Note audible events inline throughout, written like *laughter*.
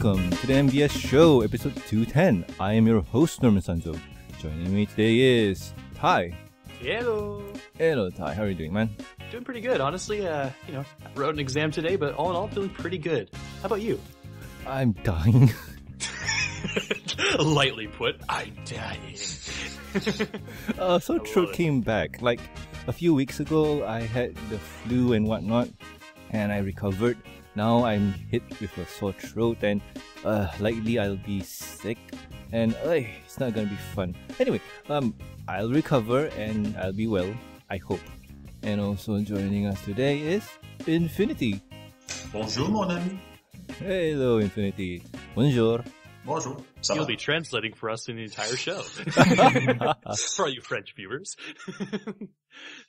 welcome to the MBS Show, episode 210. I am your host, Norman Sanzo. Joining me today is Ty. Hello. Hello, Ty. How are you doing, man? Doing pretty good, honestly. Uh, you know, I wrote an exam today, but all in all, feeling pretty good. How about you? I'm dying. *laughs* Lightly put, I'm dying. *laughs* uh, so I throat love it. came back. Like a few weeks ago, I had the flu and whatnot, and I recovered. Now I'm hit with a sore throat, and uh, likely I'll be sick, and uh, it's not gonna be fun. Anyway, um, I'll recover and I'll be well. I hope. And also joining us today is Infinity. Bonjour, mon ami. Hello, Infinity. Bonjour. Bonjour. Ça You'll va? be translating for us in the entire show. *laughs* for all you French viewers. *laughs*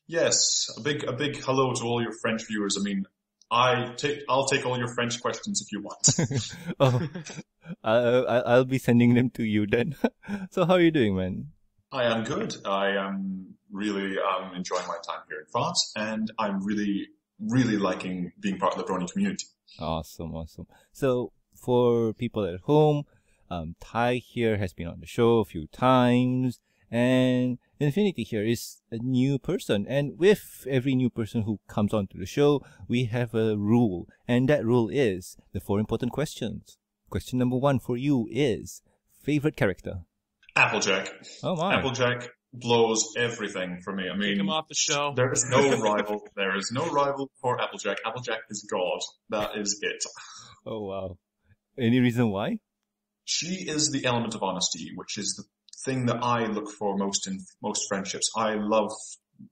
Yes, a big, a big hello to all your French viewers. I mean, I take, I'll take all your French questions if you want. *laughs* oh, I, I, I'll be sending them to you then. *laughs* so how are you doing, man? I am good. I am really, um, enjoying my time here in France and I'm really, really liking being part of the Brony community. Awesome, awesome. So for people at home, um, Ty here has been on the show a few times, and Infinity here is a new person. And with every new person who comes onto the show, we have a rule, and that rule is the four important questions. Question number one for you is favorite character. Applejack. Oh my! Applejack blows everything for me. I mean, Take him off the show. there is no *laughs* rival. There is no rival for Applejack. Applejack is God. That is it. Oh wow! Any reason why? she is the element of honesty, which is the thing that I look for most in most friendships. I love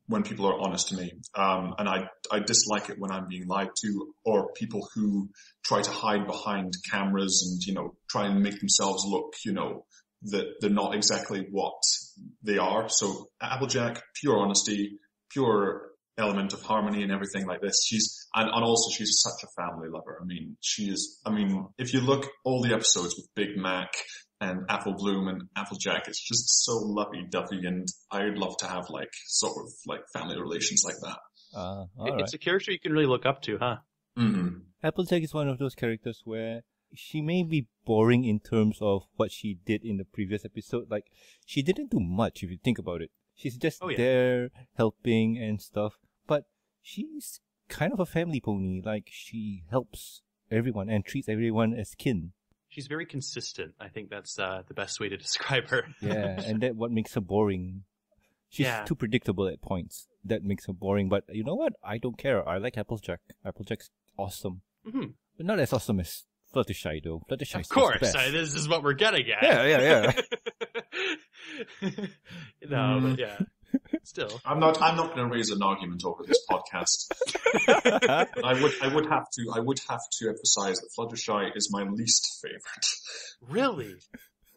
when people are honest to me, um, and I I dislike it when I'm being lied to or people who try to hide behind cameras and you know try and make themselves look you know that they're not exactly what they are. So Applejack, pure honesty, pure element of harmony and everything like this. She's, and, and also she's such a family lover. I mean, she is, I mean, if you look all the episodes with Big Mac and Apple Bloom and Applejack, it's just so lovey-dovey and I'd love to have like, sort of like family relations like that. Uh, It- all right. it's a character you can really look up to, huh? hmm Applejack is one of those characters where she may be boring in terms of what she did in the previous episode. Like, she didn't do much if you think about it. She's just Oh, yeah. there helping and stuff. But she's kind of a family pony. Like, she helps everyone and treats everyone as kin. She's very consistent. I think that's uh, the best way to *laughs* describe her. Yeah, and *laughs* that what makes her boring. She's Yeah. too predictable at points. That makes her boring. But you know what? I don't care. I like Applejack. Applejack's awesome. Mhm. But not as awesome as Fluttershy though. Fluttershy Of course, I, this is what we're getting at. Yeah, yeah, yeah. *laughs* no, Mm. but yeah. Still. I'm not, I'm not going to raise an argument over this podcast. *laughs* I would, I would have to, I would have to emphasize that Fluttershy is my least favorite. Really?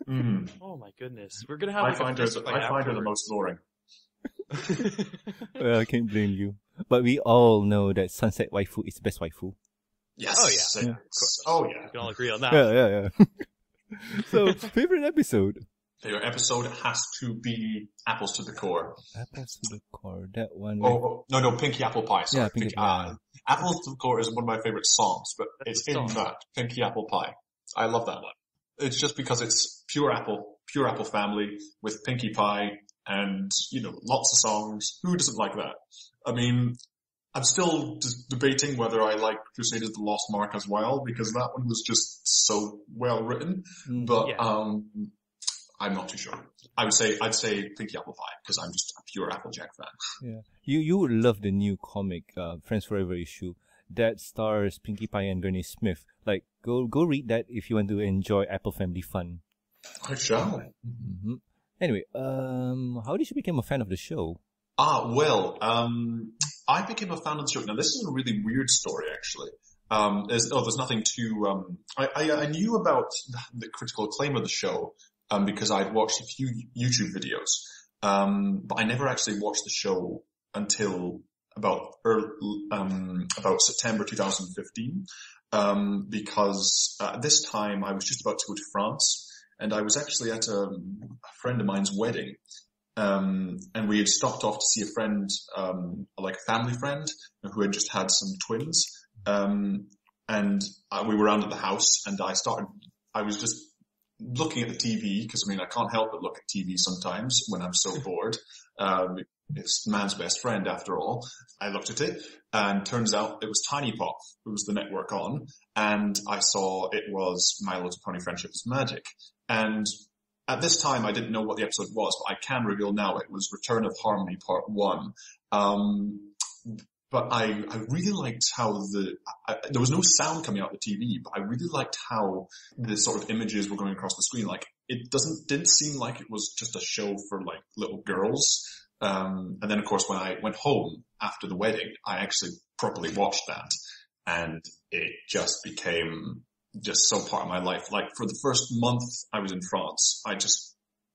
Mm. Oh my goodness. We're gonna have I like, find her, fist I fight find her the most boring. well, I can't blame you. But we all know that Sunset Waifu is the best waifu. Yes. Oh, yeah. Yeah. Of course. Oh yeah. We can all agree on that. Yeah, yeah, yeah. *laughs* so, favorite episode? Your episode has to be apples to the core. Apples to the core. That one. Oh, oh, no, no, Pinkie Apple Pie. Sorry. Yeah, Pinkie uh, apples to the core is one of my favorite songs, but That's it's in that Pinkie Apple Pie. I love that one. It's just because it's pure apple, pure apple family with Pinkie Pie and, you know, lots of songs. Who doesn't like that? I mean, I'm still d- debating whether I like Crusaders of the Lost Mark as well because that one was just so well written. Mm. But Yeah. um, I'm not too sure. I would say I'd say Pinkie Apple Pie because I'm just a pure Applejack fan. Yeah. You you would love the new comic, uh, Friends Forever issue that stars Pinkie Pie and Granny Smith. Like, go go read that if you want to enjoy Apple Family fun. I shall. hmm Anyway, um, how did you become a fan of the show? Ah, well, um, I became a fan of the show. Now, this is a really weird story, actually. Um, there's, oh, there's nothing to. Um, I, I, I knew about the critical acclaim of the show um, because I'd watched a few YouTube videos, um, but I never actually watched the show until about early, um, about September 2015, um, because uh, at this time I was just about to go to France, and I was actually at a, a friend of mine's wedding, um, and we had stopped off to see a friend, um, like a family friend who had just had some twins. Um, and uh, we were around at the house and I started I was just looking at the TV because I mean I can't help but look at TV sometimes when I'm so *laughs* bored. Um, it's man's best friend after all. I looked at it and turns out it was Tiny Pop. It was the network on and I saw it was My Little Pony Friendship is Magic. And at this time I didn't know what the episode was, but I can reveal now it was Return of Harmony Part 1. Um, but I, I really liked how the, I, there was no sound coming out of the TV, but I really liked how the sort of images were going across the screen. Like it doesn't, didn't seem like it was just a show for like little girls. Um, and then of course when I went home after the wedding, I actually properly watched that and it just became just so part of my life. Like for the first month I was in France, I just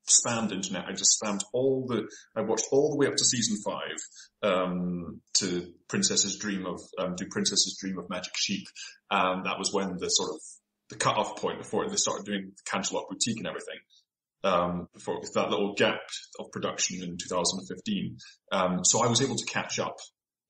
spammed internet. I just spammed all the, I watched all the way up to season five, um, to Princess's Dream of, um, do Princess's Dream of Magic Sheep. Um, that was when the sort of, the cut-off point before they started doing the Canterlot Boutique and everything. Um, before that little gap of production in 2015. Um, so I was able to catch up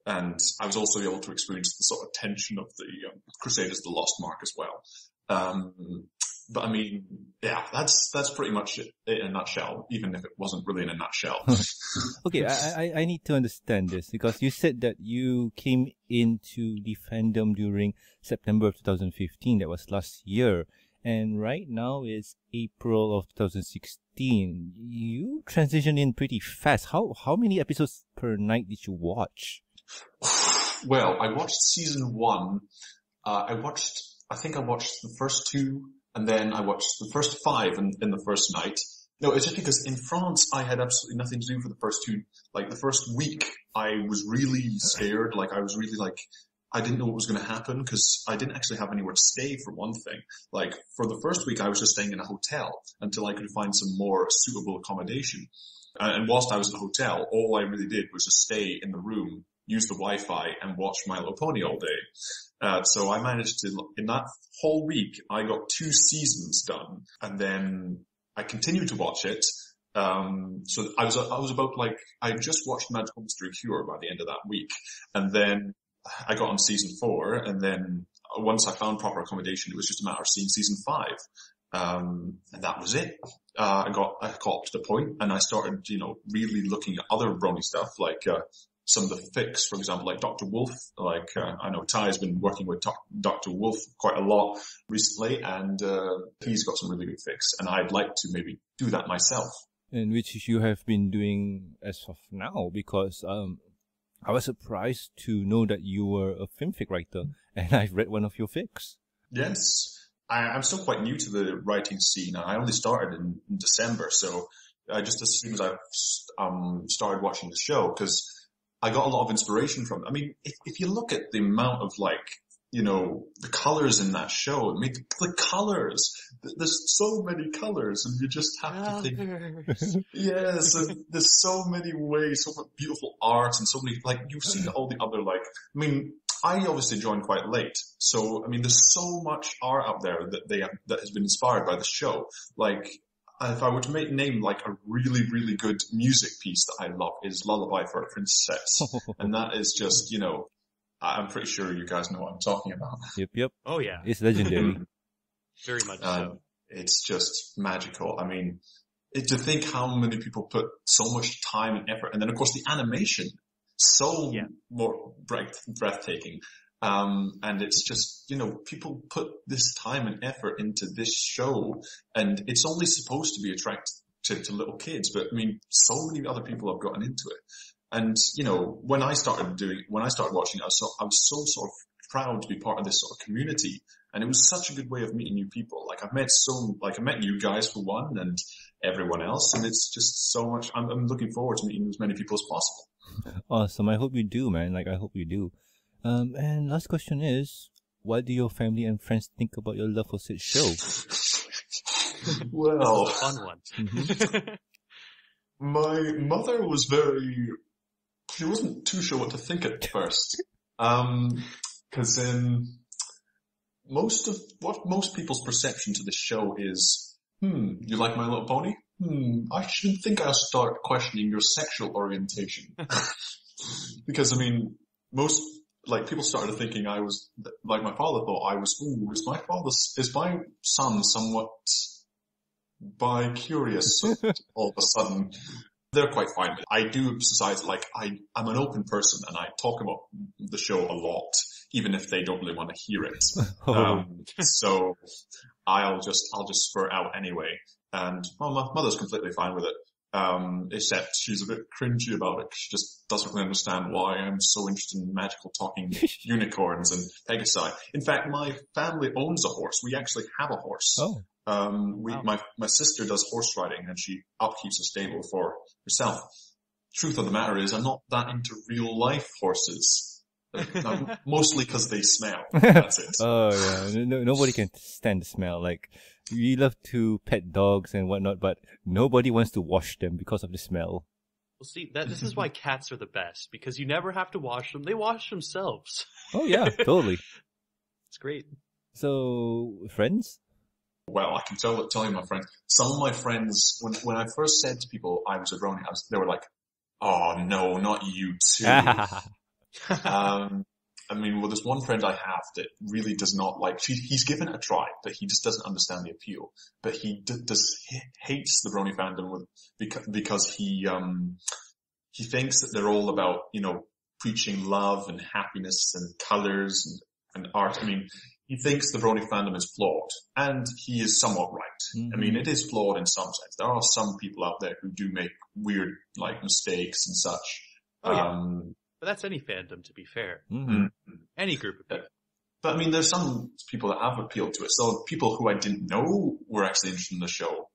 and I was also able to experience the sort of tension of the um, Crusaders the Lost Mark as well. Um, but I mean, yeah, that's that's pretty much it in a nutshell. Even if it wasn't really in a nutshell. *laughs* okay, I, I I need to understand this because you said that you came into the fandom during September of 2015. That was last year, and right now is April of 2016. You transitioned in pretty fast. How how many episodes per night did you watch? *sighs* well, I watched season one. Uh, I watched. I think I watched the first two and then I watched the first five in, in the first night. No, it's just because in France I had absolutely nothing to do for the first two, like the first week I was really scared, like I was really like, I didn't know what was going to happen because I didn't actually have anywhere to stay for one thing. Like for the first week I was just staying in a hotel until I could find some more suitable accommodation. Uh, and whilst I was in the hotel, all I really did was just stay in the room, use the Wi-Fi and watch My Little Pony all day. Uh, so I managed to, in that whole week, I got two seasons done and then I continued to watch it. Um, so I was, I was about like, I just watched Magical Mystery Cure by the end of that week and then I got on season four and then once I found proper accommodation, it was just a matter of seeing season five. Um, and that was it. Uh, I got, I got up to the point and I started, you know, really looking at other Brony stuff like, uh, some of the fics, for example, like Dr. Wolf, like, uh, I know Ty has been working with Dr. Wolf quite a lot recently and, uh, he's got some really good fics and I'd like to maybe do that myself. And which you have been doing as of now because, um, I was surprised to know that you were a filmfic writer *laughs* and I've read one of your fics. Yes. I, am still quite new to the writing scene. I only started in, in December, so I just as soon as I um, started watching the show, because I got a lot of inspiration from. It. I mean, if, if you look at the amount of like, you know, the colors in that show, I mean, the, the colors, there's so many colors and you just have to think, yeah, so there's so many ways, so much beautiful art and so many, like you've seen all the other like, I mean, I obviously joined quite late. So, I mean, there's so much art out there that they, that has been inspired by the show. Like, if I were to make name like a really, really good music piece that I love is Lullaby for a Princess. *laughs* and that is just, you know, I'm pretty sure you guys know what I'm talking about. *laughs* Yep, yep. Oh yeah. It's legendary. *laughs* Very much um, so. It's just magical. I mean, it, to think how many people put so much time and effort, and then of course the animation, so yeah. more breath, breathtaking. Um, and it's just, you know, people put this time and effort into this show and it's only supposed to be attractive to, little kids, but I mean, so many other people have gotten into it. And, you know, when I started doing, when I started watching, I was so, I was so sort of proud to be part of this sort of community. And it was such a good way of meeting new people. Like I've met so, like I met you guys for one and everyone else. And it's just so much, I'm, I'm looking forward to meeting as many people as possible. Awesome. I hope you do, man. Like I hope you do. Um, and last question is, what do your family and friends think about your love for said show? *laughs* well, fun one. Mm-hmm. *laughs* my mother was very, she wasn't too sure what to think at first. Um, cause in most of, what most people's perception to the show is, hmm, you like My Little Pony? Hmm, I shouldn't think I'll start questioning your sexual orientation. *laughs* because I mean, most like people started thinking I was like my father thought I was. Ooh, is my father is my son somewhat bi curious *laughs* all of a sudden? They're quite fine. I do emphasize like I I'm an open person and I talk about the show a lot, even if they don't really want to hear it. *laughs* Um, so I'll just I'll just spur out anyway. And well, my mother's completely fine with it. Um, except she's a bit cringy about it. She just doesn't really understand why I'm so interested in magical talking *laughs* unicorns and Pegasi. In fact, my family owns a horse. We actually have a horse. oh, Um, we, Wow. my, my sister does horse riding and she upkeeps a stable for herself. Truth of the matter is I'm not that into real life horses. Um, *laughs* mostly cause they smell. *laughs* That's it. oh yeah. No- nobody can stand the smell. Like we love to pet dogs and whatnot, but nobody wants to wash them because of the smell. Well, see, that this is why *laughs* cats are the best because you never have to wash them; they wash themselves. Oh yeah, *laughs* totally. It's great. So friends? Well, I can tell, tell you my friends, some of my friends, when, when I first said to people I was a brony, I was, they were like, oh no, not you too. *laughs* um, I mean, well, there's one friend I have that really does not like. She, he's given it a try, but he just doesn't understand the appeal. But he d- does he hates the Brony fandom with because because he um he thinks that they're all about you know preaching love and happiness and colors and, and art. I mean, he thinks the Brony fandom is flawed, and he is somewhat right. I mean, it is flawed in some sense. There are some people out there who do make weird like mistakes and such. Oh, yeah. Um, But that's any fandom, to be fair. Mhm. Any group of people. But I mean, there's some people that have appealed to it. So people who I didn't know were actually interested in the show,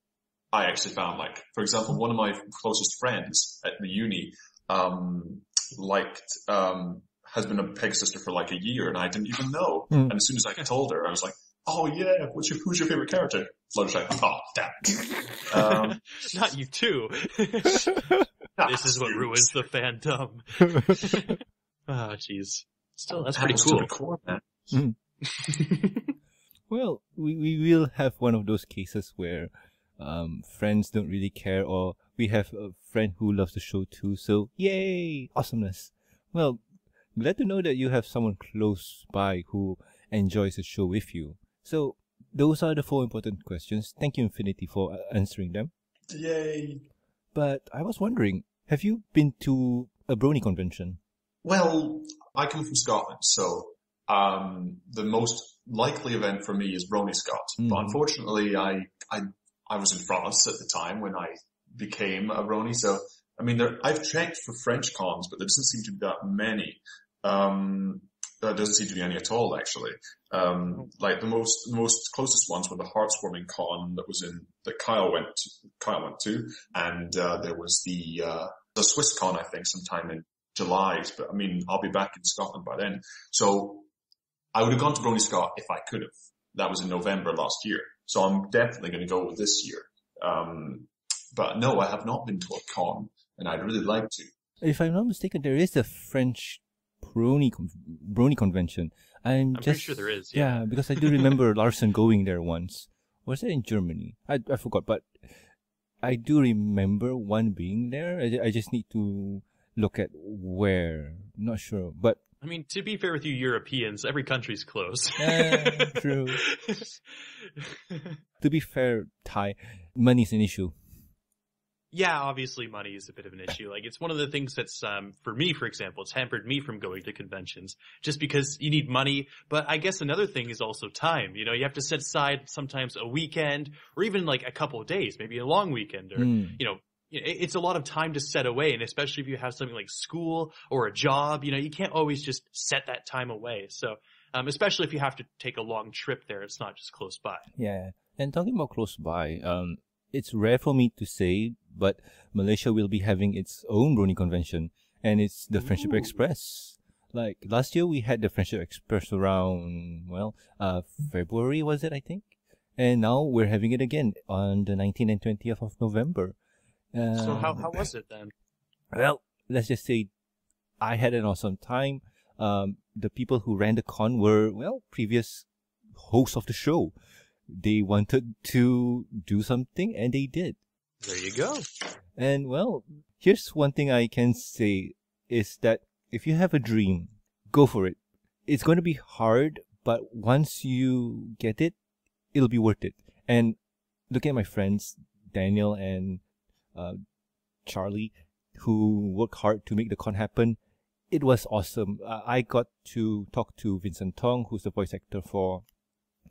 I actually found like, for example, one of my closest friends at the uni, um, liked, um, has been a pegasister for like a year and I didn't even know. Hmm. And as soon as I told her, I was like, oh yeah, what's your, who's your favorite character? Fluttershy. Oh, damn. *laughs* Um, *laughs* Not you too. *laughs* this is what ruins the fandom. *laughs* Ah, jeez. Still, that's pretty cool. core, man. *laughs* Well, we, we will have one of those cases where um, friends don't really care, or we have a friend who loves the show too. So, yay! Awesomeness. Well, glad to know that you have someone close by who enjoys the show with you. So, those are the four important questions. Thank you, Infinity, for uh, answering them. Yay. But I was wondering, have you been to a Brony convention? Well, I come from Scotland, so um, the most likely event for me is BronyScot. But Mhm. unfortunately, I, I I was in France at the time when I became a Brony. So I mean, there, I've checked for French cons, but there doesn't seem to be that many. Um, there doesn't seem to be any at all, actually. Um, like the most the most closest ones were the Hearth's Warming Con that was in that Kyle went to, Kyle went to, and uh, there was the uh, the Swiss Con I think sometime in July. But I mean, I'll be back in Scotland by then, so I would have gone to BronyScot if I could have. That was in November last year, so I'm definitely going to go this year. Um, but no, I have not been to a con, and I'd really like to. If I'm not mistaken, there is a French Brony con- Brony convention. I'm, I'm pretty just sure there is, Yeah. yeah. because I do remember *laughs* Larson going there once. Was it in Germany? I I forgot, but I do remember one being there. I, I just need to look at where. Not sure, but I mean, to be fair with you Europeans, every country's close. Eh, true. *laughs* to be fair, Ty money's an issue. Yeah, obviously money is a bit of an issue. Like it's one of the things that's, um, for me, for example, it's hampered me from going to conventions just because you need money. But I guess another thing is also time. You know, you have to set aside sometimes a weekend or even like a couple of days, maybe a long weekend or, Mm. you know, it's a lot of time to set away. And especially if you have something like school or a job, you know, you can't always just set that time away. So, um, especially if you have to take a long trip there, it's not just close by. Yeah. And talking about close by, um, it's rare for me to say, but Malaysia will be having its own Brony convention, and it's the Friendship Express. Like last year, we had the Friendship Express around well, uh, February was it? I think, and now we're having it again on the 19th and 20th of November. Uh, So how, how was it then? *laughs* well, let's just say I had an awesome time. Um, the people who ran the con were, well, previous hosts of the show. They wanted to do something and they did. There you go. And well, here's one thing I can say is that if you have a dream, go for it. it's going to be hard, but once you get it, it'll be worth it. And looking at my friends, Daniel and uh, Charlie, who work hard to make the con happen, it was awesome. Uh, I got to talk to Vincent Tong, who's the voice actor for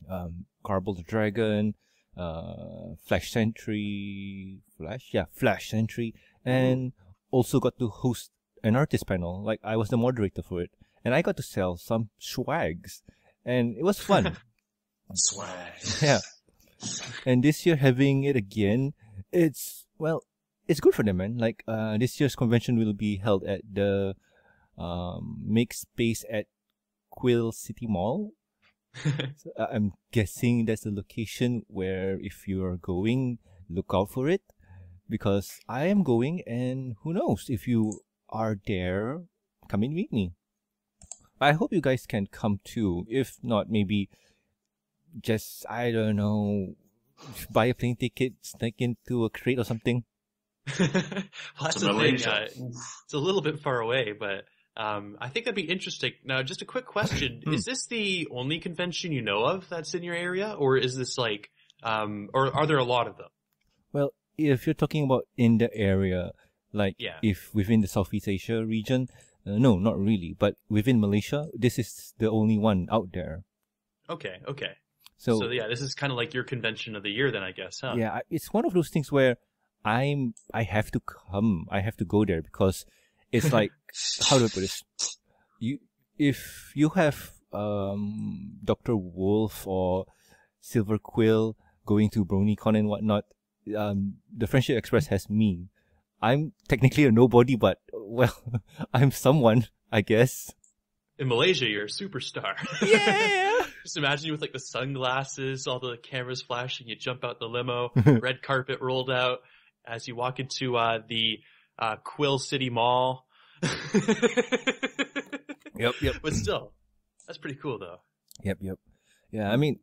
um, Garble the Dragon, uh, Flash Sentry, Flash, yeah, Flash Sentry, and also got to host an artist panel. Like I was the moderator for it, and I got to sell some swags, and it was fun. *laughs* Swag. yeah. And this year having it again, it's well, it's good for them, man. Like uh, this year's convention will be held at the um, make space at Quill City Mall. *laughs* so, uh, I'm guessing that's the location where if you're going, look out for it because I am going and who knows if you are there, come and meet me. I hope you guys can come too. If not, maybe just, I don't know, buy a plane ticket, sneak into a crate or something. *laughs* well, that's To the thing. Uh, it's a little bit far away, but um, I think that'd be interesting. Now, just a quick question: *clears throat* Hmm. Is this the only convention you know of that's in your area, or is this like, um, or are there a lot of them? Well, if you're talking about in the area, like Yeah. if within the Southeast Asia region, uh, no, not really. But within Malaysia, this is the only one out there. Okay, okay. So, So, yeah, this is kind of like your convention of the year, then I guess, huh? yeah, it's one of those things where I'm I have to come, I have to go there because it's *laughs* like how do I put this? You if you have um Doctor Wolf or Silver Quill going to BronyCon and whatnot, um the Friendship Express has me. I'm technically a nobody, but well, *laughs* I'm someone, I guess. In Malaysia, you're a superstar. *laughs* Yeah. *laughs* Just imagine you with like the sunglasses, all the cameras flashing, you jump out the limo, red carpet rolled out as you walk into uh, the uh, Quill City Mall. *laughs* Yep, yep. But still, that's pretty cool though. Yep, yep. Yeah, I mean,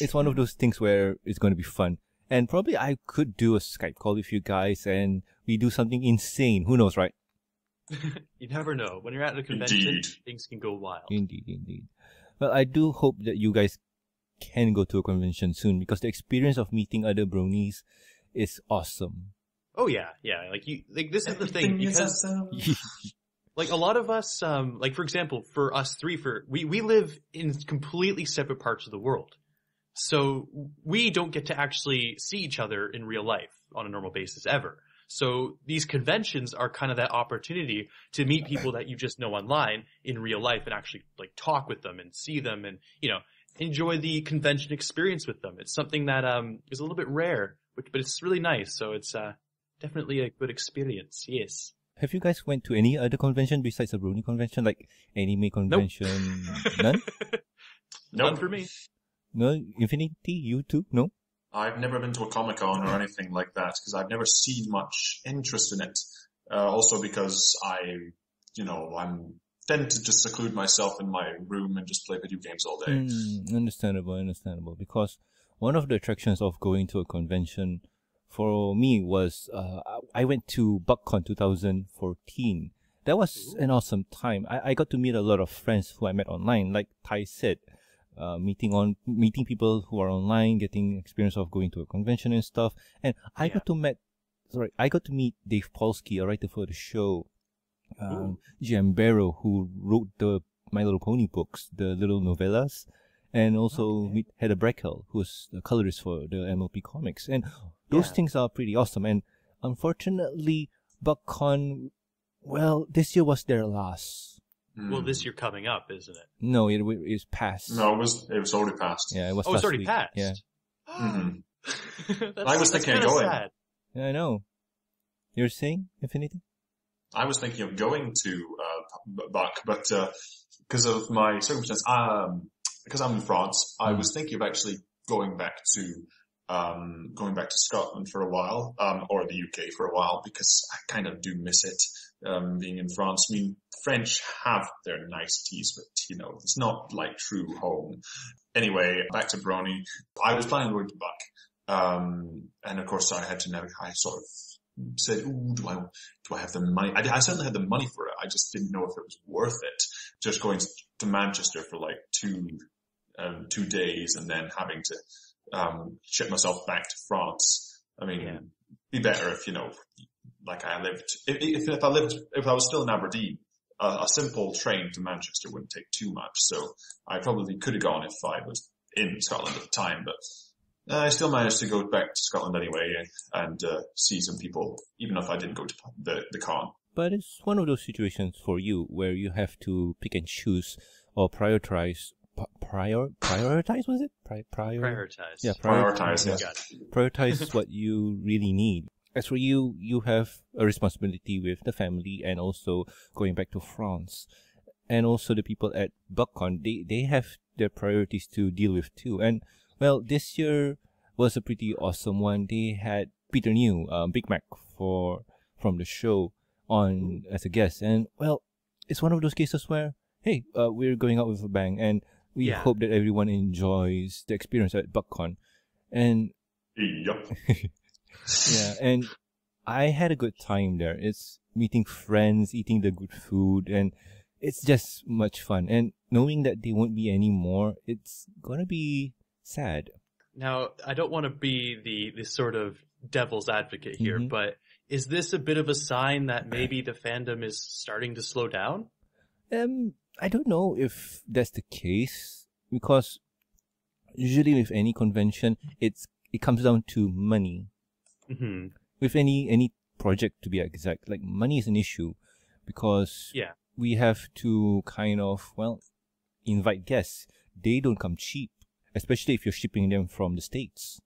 it's one of those things where it's going to be fun. And probably I could do a Skype call with you guys and we do something insane. Who knows, right? *laughs* You never know. When you're at a convention, Indeed. things can go wild. Indeed, indeed. Well, I do hope that you guys can go to a convention soon because the experience of meeting other bronies is awesome. Oh yeah, yeah. Like you, like this is the thing Everything is because awesome. *laughs* like a lot of us, um, like for example, for us three, for we we live in completely separate parts of the world, so we don't get to actually see each other in real life on a normal basis ever. So these conventions are kind of that opportunity to meet people that you just know online in real life and actually like talk with them and see them and you know enjoy the convention experience with them. It's something that um is a little bit rare, but but it's really nice. So it's uh definitely a good experience. Yes. Have you guys went to any other convention besides the Brony convention, like anime convention? *laughs* None? None for me. No? Infinity? You too? No? I've never been to a Comic Con or anything like that because I've never seen much interest in it. Uh, also because I, you know, I'm tend to just seclude myself in my room and just play video games all day. Mm, understandable, understandable. Because one of the attractions of going to a convention for me was uh, I went to BuckCon 2014. That was an awesome time. I, I got to meet a lot of friends who I met online, like Ty said. Uh, meeting on meeting people who are online, getting experience of going to a convention and stuff. And I Yeah. got to met, sorry, I got to meet Dave Polsky, a writer for the show. Um, Jim Berrow, who wrote the My Little Pony books, the little novellas, and also Okay. meet Heather Breckel, who's the colorist for the MLP comics. And those Yeah. things are pretty awesome. And unfortunately, BuckCon, well, this year was their last. Well, Hmm. this year coming up, isn't it? No, it w- past. No, it was it was already passed. Yeah, it was Oh, it's already week. passed. Yeah. *laughs* Mhm. I was thinking of going. sad. yeah, I know. You're saying Infinity? I was thinking of going to uh, Buck, but because of my circumstance, um, because I'm in France, I Mm. was thinking of actually going back to um, going back to Scotland for a while, um, or the UK for a while, because I kind of do miss it um, being in France. I mean, French have their niceties, but you know, it's not like true home. Anyway, back to Brony. I was planning on going to Buck, um, and of course, I had to navigate. I sort of said, "Ooh, do I do I have the money? I, I certainly had the money for it. I just didn't know if it was worth it. Just going to Manchester for like two, um, two days and then having to, um, ship myself back to France. I mean, Yeah. be better if, you know, like I lived, if, if, if I lived, if I was still in Aberdeen, a, a simple train to Manchester wouldn't take too much. So I probably could have gone if I was in Scotland at the time, but I still managed to go back to Scotland anyway and uh, see some people, even if I didn't go to the, the con. But it's one of those situations for you where you have to pick and choose or prioritize. Prior prioritize was it? Pri- prior Prioritize. Yeah, prior- Prioritize, You yes. prioritize what you really need. As for you, you have a responsibility with the family and also going back to France. And also the people at BuckCon, they, they have their priorities to deal with too. And well, this year was a pretty awesome one. They had Peter New, um, Big Mac for, from the show on as a guest. And well, it's one of those cases where, hey, uh, we're going out with a bang and we Yeah. hope that everyone enjoys the experience at BuckCon. And Yup. *laughs* yeah, and I had a good time there. It's meeting friends, eating the good food, and it's just much fun. And knowing that they won't be anymore, it's gonna be sad. Now, I don't want to be the, the sort of devil's advocate here, Mhm. but is this a bit of a sign that maybe the fandom is starting to slow down? Um, I don't know if that's the case because usually with any convention, it's it comes down to money. hmm with any any project to be exact like money is an issue because Yeah. we have to kind of well invite guests they don't come cheap especially if you're shipping them from the states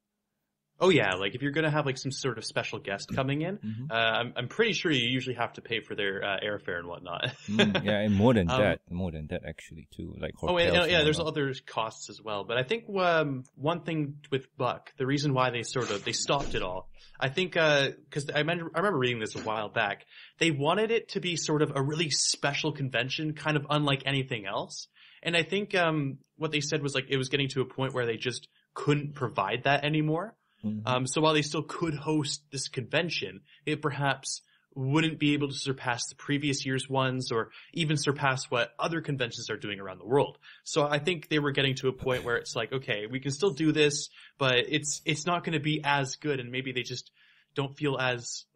Oh yeah, like if you're gonna have like some sort of special guest coming in, Mhm. uh, I'm, I'm pretty sure you usually have to pay for their uh, airfare and whatnot. *laughs* Mm, yeah and more than Um, that more than that actually too like Oh, and, hotels and, yeah, there's other costs as well. But I think um, one thing with Buck, the reason why they sort of they stopped it all, I think because I, remember, I remember reading this a while back. They wanted it to be sort of a really special convention, kind of unlike anything else. And I think um, what they said was like it was getting to a point where they just couldn't provide that anymore. Mhm. Um, so while they still could host this convention, it perhaps wouldn't be able to surpass the previous year's ones or even surpass what other conventions are doing around the world. So I think they were getting to a point where it's like, okay, we can still do this, but it's, it's not going to be as good and maybe they just don't feel as,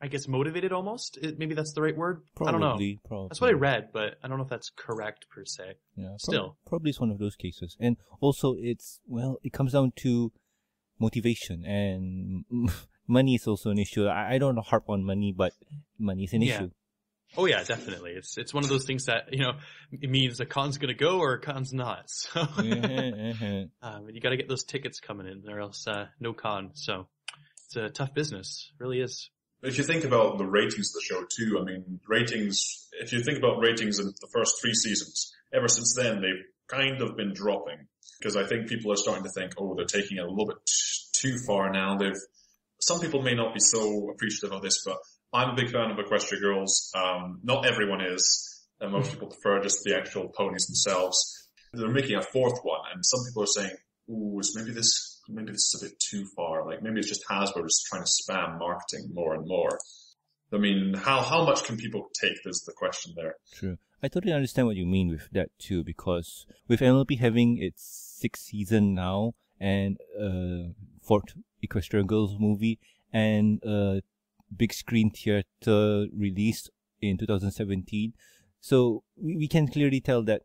I guess, motivated almost. It- maybe that's the right word. I don't know. probably probably That's what I read, but I don't know if that's correct per se. Yeah, prob- Still. probably it's one of those cases. And also it's, well, it comes down to motivation and *laughs* money is also an issue. I, I don't harp on money, but money is an Yeah. issue. Oh yeah, definitely. It's, it's one of those things that, you know, it means a con's going to go or a con's not. *laughs* So. Mhm, mhm. Um, you got to get those tickets coming in, or else uh, no con. So it's a tough business, It really is. If you think about the ratings of the show too, I mean, ratings, if you think about ratings in the first three seasons, ever since then, they've kind of been dropping. Because I think people are starting to think, oh, they're taking it a little bit t- too far now. They've, some people may not be so appreciative of this, but I'm a big fan of Equestria Girls. Um, not everyone is. And most people prefer just the actual ponies themselves. They're making a fourth one, and some people are saying, ooh, is maybe this, maybe this is a bit too far. Like maybe it's just Hasbro just trying to spam marketing more and more. I mean, how, how much can people take is the question there. True. I totally understand what you mean with that too, because with MLP having its sixth season now and uh fourth Equestrian Girls movie and uh big screen theater released in 2017, so we, we can clearly tell that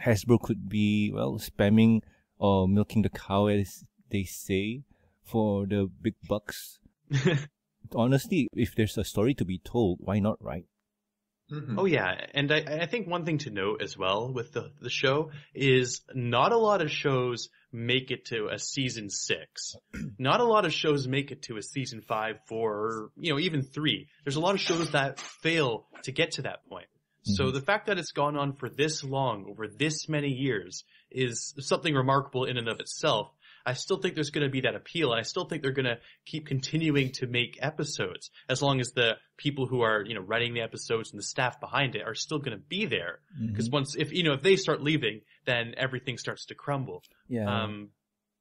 Hasbro could be well spamming or milking the cow as they say for the big bucks. *laughs* Honestly, if there's a story to be told, why not, right? Mm-hmm. Oh yeah, and I, I think one thing to note as well with the the show is not a lot of shows make it to a season six. *clears throat* not a lot of shows make it to a season five, four, or you know even three. There's a lot of shows that fail to get to that point. So Mhm. the fact that it's gone on for this long, over this many years, is something remarkable in and of itself. I still think there's going to be that appeal. I still think they're going to keep continuing to make episodes as long as the people who are, you know, writing the episodes and the staff behind it are still going to be there. Because once, if, you know, if they start leaving, then everything starts to crumble. Yeah. Um,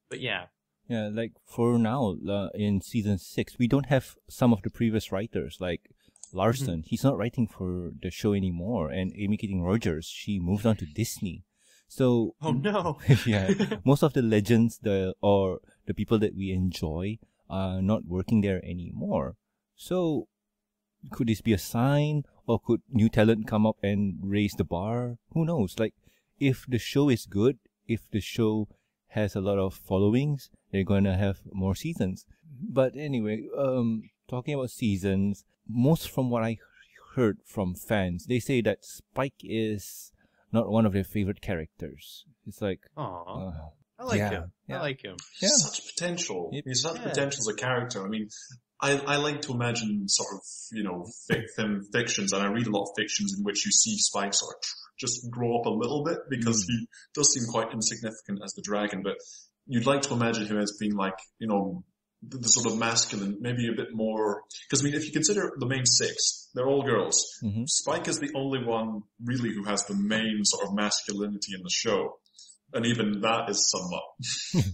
but yeah. Yeah, like for now, uh, in season six, we don't have some of the previous writers. Like Larson, he's not writing for the show anymore, and Amy Keating Rogers, she moved on to Disney. So Oh no. *laughs* yeah, *laughs* most of the legends, the or the people that we enjoy, are not working there anymore. So, could this be a sign, or could new talent come up and raise the bar? Who knows? Like, if the show is good, if the show has a lot of followings, they're gonna have more seasons. But anyway, um, talking about seasons, most from what I heard from fans, they say that Spike is not one of their favorite characters. It's like, Aw. uh, I like yeah, him. yeah. I like him. Yeah. Such potential. Yep. He's such Yeah. potential as a character. I mean, I, I like to imagine sort of, you know, fic, film fictions, and I read a lot of fictions in which you see Spike sort of just grow up a little bit because Mm. he does seem quite insignificant as the dragon, but you'd like to imagine him as being like, you know, the, the sort of masculine, maybe a bit more, because I mean, if you consider the main six, they're all girls. mhm. Spike is the only one really who has the main sort of masculinity in the show. And even that is somewhat. *laughs*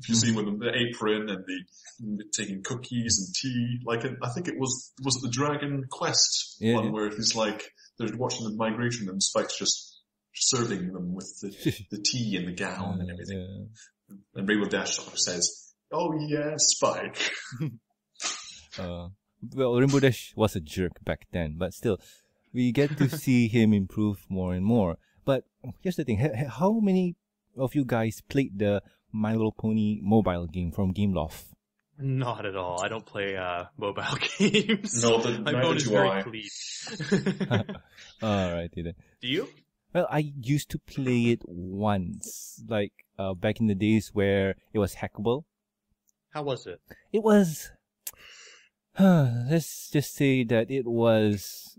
if you see with the apron and the taking cookies and tea, like I think it was, was it the Dragon Quest Yeah, one yeah. where he's like, they're watching the migration and Spike's just serving them with the, *laughs* the tea and the gown and everything. Yeah. And Rainbow Dash sort of says, oh yeah, Spike. *laughs* Uh, well, Rainbow Dash was a jerk back then, but still, we get to *laughs* see him improve more and more. But here's the thing: ha- ha- how many of you guys played the My Little Pony mobile game from Gameloft? Not at all. I don't play uh mobile *laughs* games. No, but My neither phone is do very I. clean. All right, then. Do you? Well, I used to play it once, like uh, back in the days where it was hackable. How was it? It was. *sighs* let's just say that it was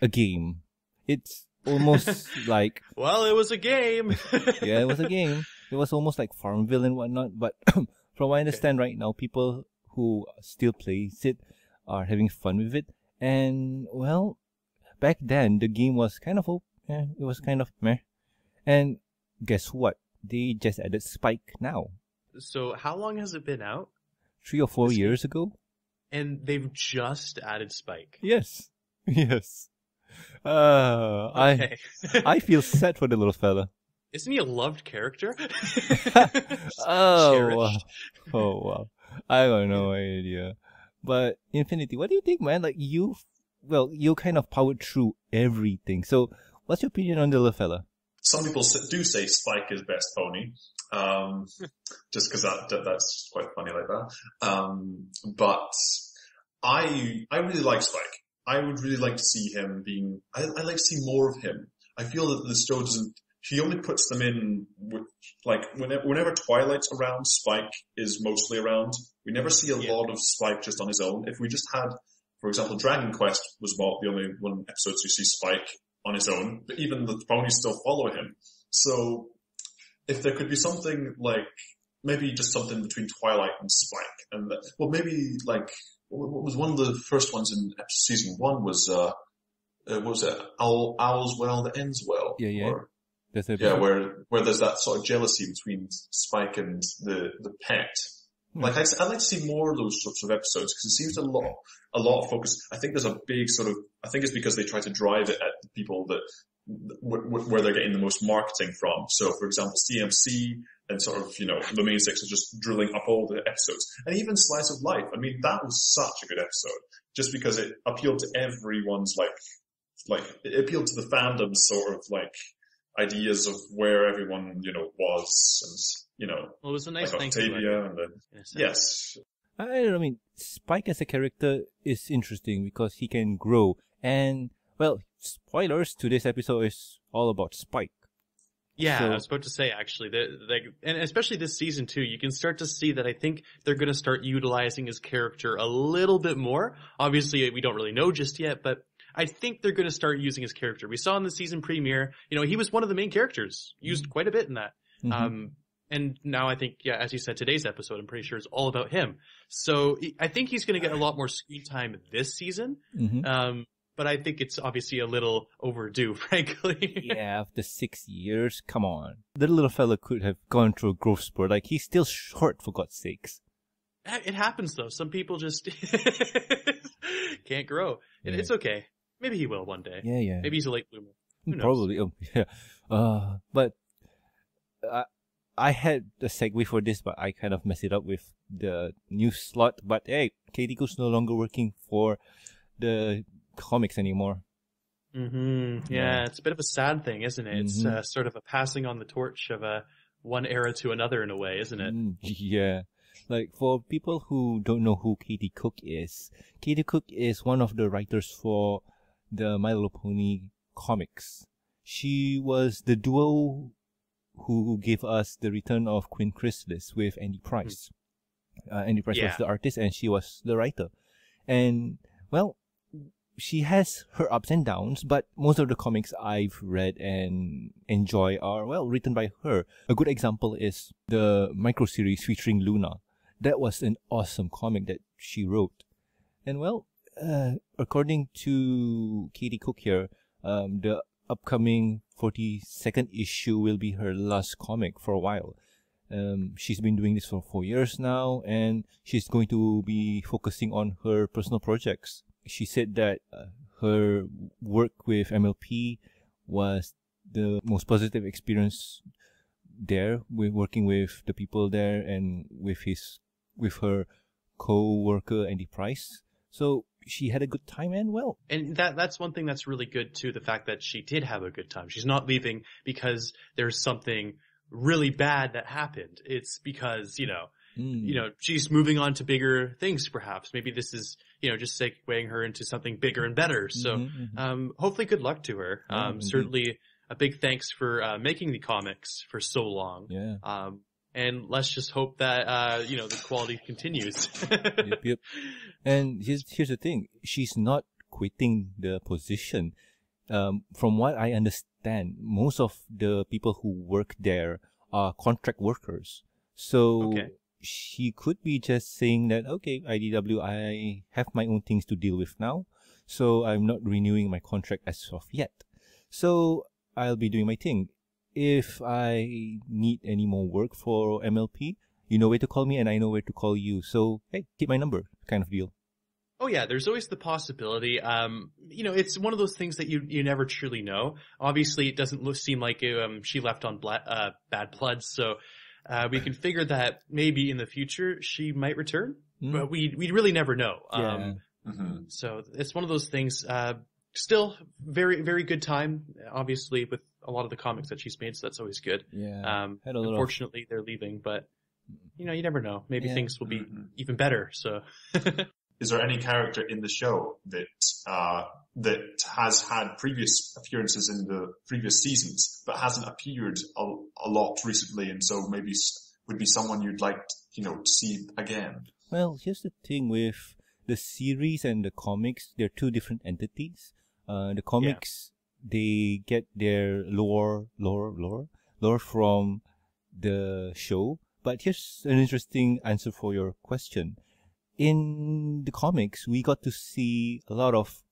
a game. It's almost *laughs* like Well, it was a game. *laughs* yeah, it was a game. It was almost like Farmville and whatnot. But *clears throat* from what I understand right now, people who still play it are having fun with it. And well, back then the game was kind of yeah, it was kind of meh. And guess what? They just added Spike now, So how long has it been out? three or four This years ago. And they've just added Spike. Yes, *laughs* yes. Uh, I Okay. *laughs* I feel sad for the little fella. Isn't he a loved character? *laughs* Oh, wow. oh wow. I got no idea. But Infinity, what do you think, man? Like you, well, you kind of powered through everything. So, what's your opinion on the little fella? Some people do say Spike is best pony, um, just because that, that that's quite funny like that. Um, but I I really like Spike. I would really like to see him being. I, I like to see more of him. I feel that the show doesn't. He only puts them in with, like whenever, whenever Twilight's around, Spike is mostly around. We never see a Yeah. lot of Spike just on his own. If we just had, for example, Dragon Quest was about the only one episodes you see Spike on his own, but even the ponies still follow him. So if there could be something like maybe just something between Twilight and Spike, and that, well, maybe like what was one of the first ones in season one was uh, uh what was it Owl, Owls Well That Ends Well? Yeah, yeah. Or- yeah, where where there's that sort of jealousy between Spike and the the pet. Hmm. Like I, would like to see more of those sorts of episodes because it seems a lot a lot of focus. I think there's a big sort of. I think it's because they try to drive it at the people that where they're getting the most marketing from. So, for example, CMC and sort of you know the main six are just drilling up all the episodes, and even Slice of Life. I mean, that was such a good episode just because it appealed to everyone's like like it appealed to the fandom sort of like ideas of where everyone, you know, was and, you know, Well, it was a nice like thank you letter, Octavia and the, in yes. I don't I mean, Spike as a character is interesting because he can grow. And, well, spoilers, today's episode is all about Spike. Yeah, So- I was about to say actually that, like, and especially this season too, you can start to see that I think they're going to start utilizing his character a little bit more. Obviously, we don't really know just yet, but I think they're going to start using his character. We saw in the season premiere, you know, he was one of the main characters, used quite a bit in that. Mhm. Um, and now I think, yeah, as you said, today's episode, I'm pretty sure is all about him. So I think he's going to get a lot more screen time this season. Mhm. Um, but I think it's obviously a little overdue, *laughs* frankly. yeah, after six years, come on. The little fella could have gone through a growth spurt. Like, he's still short, for God's sakes. It happens though. Some people just *laughs* can't grow. Yeah. It's okay. Maybe he will one day. Yeah, yeah. Maybe he's a late bloomer. Who knows? Probably. Oh, *laughs* yeah. Uh, but I, I had a segue for this, but I kind of messed it up with the new slot. But hey, Katie Cook's no longer working for the comics anymore. hmm Yeah, Yeah. it's a bit of a sad thing, isn't it? It's Mhm. uh, sort of a passing on the torch of a one era to another in a way, isn't it? Mm, *laughs* yeah. Like for people who don't know who Katie Cook is, Katie Cook is one of the writers for the My Little Pony comics. She was the duo who gave us the return of Queen Chrysalis with Andy Price. Uh, Andy Price was the artist and she was the writer. And well, she has her ups and downs, but most of the comics I've read and enjoy are well written by her. A good example is the micro series featuring Luna. That was an awesome comic that she wrote. And well, uh, according to Katie Cook here, um, the upcoming 42nd issue will be her last comic for a while. Um, she's been doing this for four years now, and she's going to be focusing on her personal projects. She said that uh, her work with MLP was the most positive experience there with working with the people there and with his with her co-worker Andy Price. So she had a good time and well, And that that's one thing that's really good too, the fact that she did have a good time. She's not leaving because there's something really bad that happened. It's because, you know, mm, you know, she's moving on to bigger things perhaps. Maybe this is, you know, just segueing her into something bigger and better. So, mhm, mhm. um, hopefully good luck to her. Yeah, Um, indeed. certainly a big thanks for, uh, making the comics for so long. yeah, Um, and let's just hope that, uh, you know, the quality continues. yep, yep. *laughs* And here's here's the thing: she's not quitting the position. Um, from what I understand, most of the people who work there are contract workers. So Okay. She could be just saying that, okay, IDW, I have my own things to deal with now, so I'm not renewing my contract as of yet. So I'll be doing my thing. If I need any more work for MLP, you know where to call me and I know where to call you. So, hey, keep my number kind of deal. Oh yeah, there's always the possibility. Um, you know, it's one of those things that you you never truly know. Obviously, it doesn't look, seem like um, she left on bla- uh, bad blood, so uh, we can figure that maybe in the future she might return, Mm. but we we really never know. Yeah. Um, hmm so it's one of those things. Uh, still very very good time. Obviously, with a lot of the comics that she's made, so that's always good. Yeah. Um, Had a unfortunately, they're leaving, but you know, you never know. Maybe Yeah. things will be Mhm. even better. So. *laughs* Is there any character in the show that uh, that has had previous appearances in the previous seasons, but hasn't appeared a, a lot recently, and so maybe would be someone you'd like, you know, to see again? Well, here's the thing with the series and the comics, they're two different entities. Uh, the comics, they get their lore, lore, lore, lore from the show. But here's an interesting answer for your question. In the comics, we got to see a lot of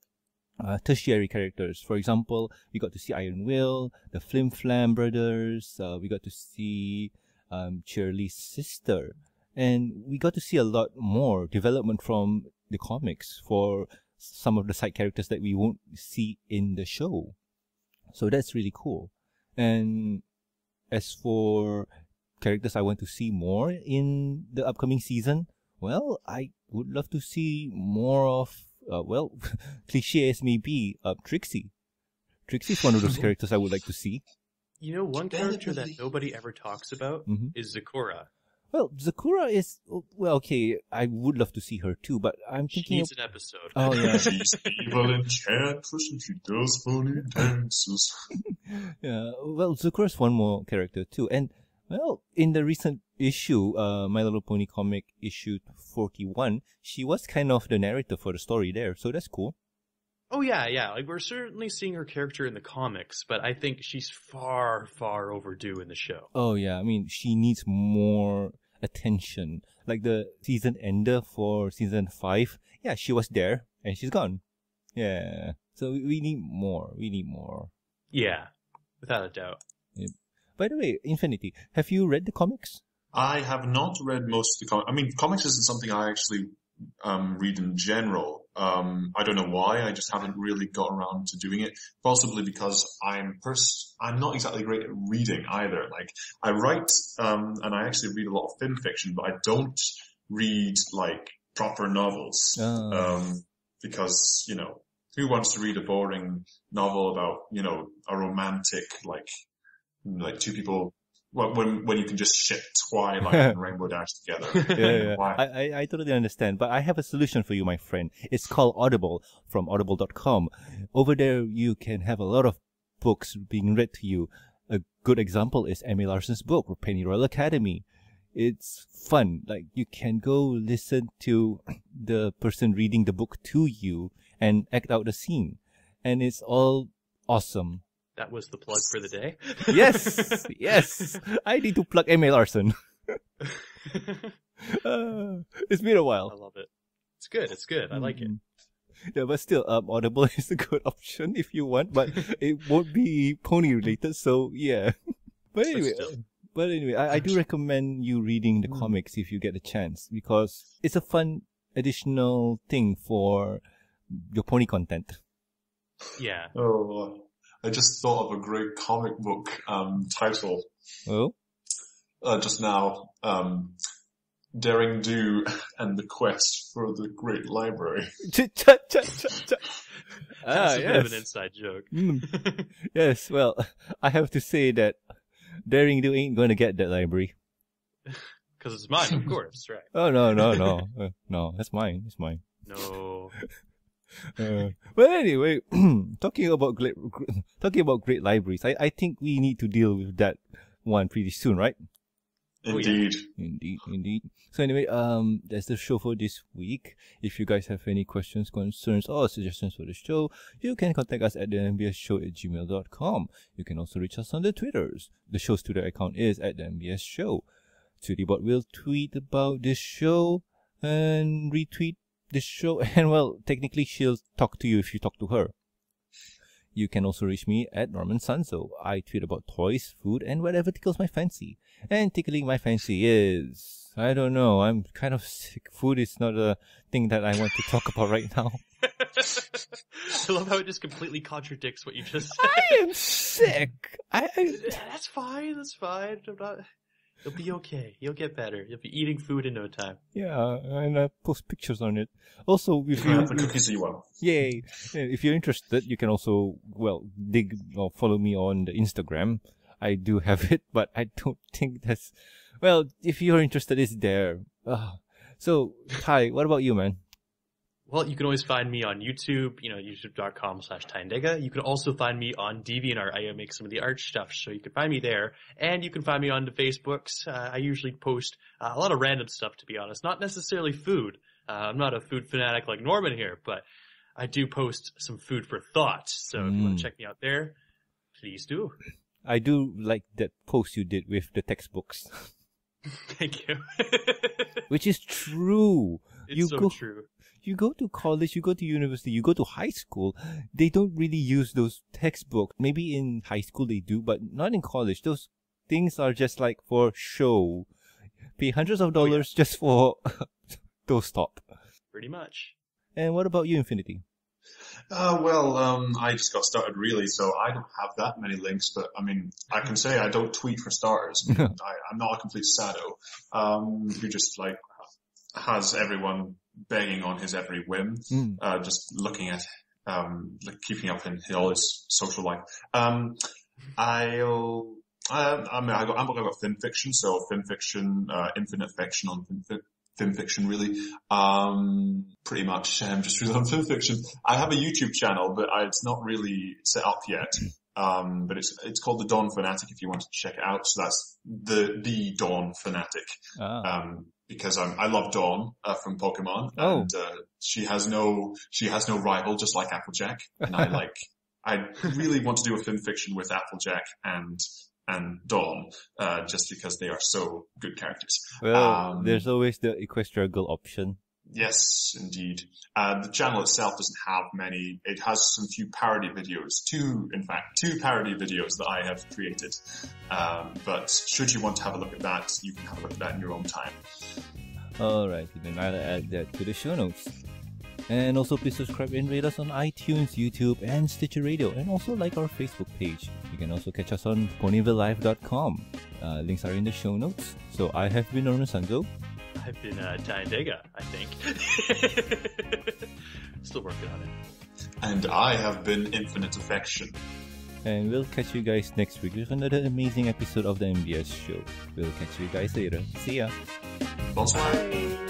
uh, tertiary characters. For example, we got to see Iron Will, the Flim Flam brothers. Uh, we got to see um, sister, and we got to see a lot more development from the comics for some of the side characters that we won't see in the show. So that's really cool. And as for characters I want to see more in the upcoming season, well, I would love to see more of, uh, well, *laughs* cliche as may be, uh, Trixie. Trixie's one of those *laughs* characters I would like to see. You know, one character that nobody ever talks about Mhm. is Zecora. Well, Zecora is, well, okay, I would love to see her too, but I'm She thinking of, needs an episode. oh yeah, *laughs* She's evil enchantress and she does funny dances. Yeah, well, Zecora's one more character too, and well, in the recent issue, uh, My Little Pony comic issue forty-one, she was kind of the narrator for the story there, so that's cool. Oh yeah, yeah. Like we're certainly seeing her character in the comics, but I think she's far, far overdue in the show. Oh yeah, I mean, she needs more attention. Like the season ender for season five, yeah, she was there and she's gone. Yeah, so we we need more. We need more. Yeah, without a doubt. Yep. By the way, Infinity, have you read the comics? I have not read most of the comics. I mean, comics isn't something I actually um, read in general. Um, I don't know why. I just haven't really got around to doing it. Possibly because I'm pers- I'm not exactly great at reading either. Like I write um, and I actually read a lot of fan fiction, but I don't read like proper novels Oh. um, because you know who wants to read a boring novel about you know a romantic like like two people when when you can just ship Twilight *laughs* and Rainbow Dash together. yeah, yeah. *laughs* I, I, I totally understand, but I have a solution for you, my friend. It's called Audible from audible.com. Over there, you can have a lot of books being read to you. A good example is M.A. Larson's book, Pennyroyal Academy. It's fun. Like, you can go listen to *clears throat* the person reading the book to you and act out the scene. And it's all awesome. That was the plug for the day. Yes! *laughs* yes! I need to plug M.A. Larson. *laughs* Uh, it's been a while. I love it. It's good. It's good. I like it. Mm. Yeah, but still, um, Audible *laughs* is a good option if you want, but it won't be pony related, so yeah. But anyway, still. but anyway, I, I do recommend you reading the Mm. comics if you get a chance because it's a fun additional thing for your pony content. Yeah. Oh, I just thought of a great comic book um, title Oh, uh, just now. Um, Daring Do and the Quest for the Great Library. *laughs* Ah, That's a bit of an inside joke. Mm, *laughs* yes. Well, I have to say that Daring Do ain't gonna get that library. *laughs* Cause it's mine, of course, right? Oh no no no uh, no that's mine that's mine. No. Uh, *laughs* but anyway, *clears throat* talking about great *clears throat* talking about great libraries, I I think we need to deal with that one pretty soon, right? Oh. Indeed. Indeed, indeed. So anyway, um, that's the show for this week. If you guys have any questions, concerns, or suggestions for the show, you can contact us at the MBS show at gmail.com. You can also reach us on the Twitters. The show's Twitter account is at the MBS show. Tweetybot will tweet about this show and retweet this show. *laughs* And well, technically she'll talk to you if you talk to her. You can also reach me at Norman Sanzo. I tweet about toys, food, and whatever tickles my fancy. And tickling my fancy is, I don't know, I'm kind of sick. Food is not a thing that I want to talk about right now. *laughs* I love how it just completely contradicts what you just said. I am sick. I, I That's fine. That's fine. I'm not. You'll be okay. You'll get better. You'll be eating food in no time. yeah, and I post pictures on it. Also, if You you, have the cookies you want. yay, if you're interested, you can also, well, dig or follow me on the Instagram. I do have it, but I don't *laughs* think that's, well, if you're interested, it's there. Ugh. so, Ty, what about you, man? Well, you can always find me on YouTube, you know, youtube.com slash Tyandaga. You can also find me on DeviantArt. I make some of the art stuff, so you can find me there. And you can find me on the Facebooks. Uh, I usually post uh, a lot of random stuff, to be honest. Not necessarily food. Uh, I'm not a food fanatic like Norman here, but I do post some food for thought. So if you want Mm. to check me out there, please do. I do like that post you did with the textbooks, *laughs* Thank you. *laughs* which is true. it's You so go- true. You go to college, you go to university, you go to high school, they don't really use those textbooks. Maybe in high school they do, but not in college. Those things are just like for show. Pay hundreds of Oh, yeah. dollars just for *laughs* those stop. Pretty much. And what about you, Infinity? Uh, well, um, I just got started really, so I don't have that many links, but I mean, I can say I don't tweet for starters. *laughs* I, I'm not a complete sado, um, who just like has everyone begging on his every whim, Mm. uh, just looking at, um, like keeping up in all his social life. Um, I'll, I, I mean, I got, I've got FimFiction, so FimFiction, uh, Infinite Fiction on Thin, Fi- FimFiction really. Um, pretty much, um, just really *laughs* on FimFiction. I have a YouTube channel, but I, it's not really set up yet. Um, but it's, it's called The Dawn Fanatic if you want to check it out. So that's the, the Dawn Fanatic Ah, um, because I'm, I love Dawn uh, from Pokemon, Oh. and uh, she has no she has no rival, just like Applejack. And I *laughs* like I really want to do a fan fiction with Applejack and and Dawn, uh, just because they are so good characters. well, um, there's always the Equestria Girl option. Yes, indeed. Uh, the channel itself doesn't have many. It has some few parody videos. Two, in fact, two parody videos that I have created. Um, but should you want to have a look at that, you can have a look at that in your own time. Alright, then I'll add that to the show notes. And also please subscribe and rate us on iTunes, YouTube, and Stitcher Radio, and also like our Facebook page. You can also catch us on ponyvillelive.com. Uh, links are in the show notes. So I have been Norman Sanzo. I've been uh, Dega, I think. *laughs* Still working on it. And I have been Infinite Affection. And we'll catch you guys next week with another amazing episode of the MBS show. We'll catch you guys later. See ya. Bonsoir. Bye.